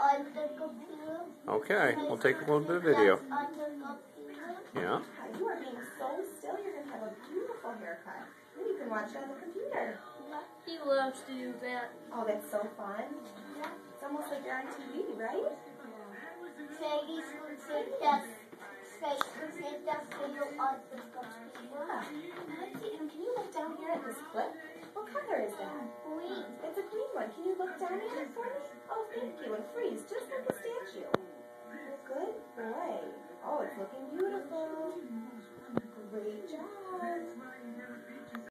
on the computer. Okay, we'll take a little bit of video. That's on the computer. Yeah. You are being so still. You're going to have a beautiful haircut. And you can watch it on the computer. He loves to do that. Oh, that's so fun. It's almost like you're on TV, right? Sadie said that. Sadie said that video on the computer. Yeah. Let's. And can you look down here at this clip? What color is that? Green. It's a green one. Can you look down at it for me? Thank you. And freeze, just like a statue. Good boy. Oh, it's looking beautiful.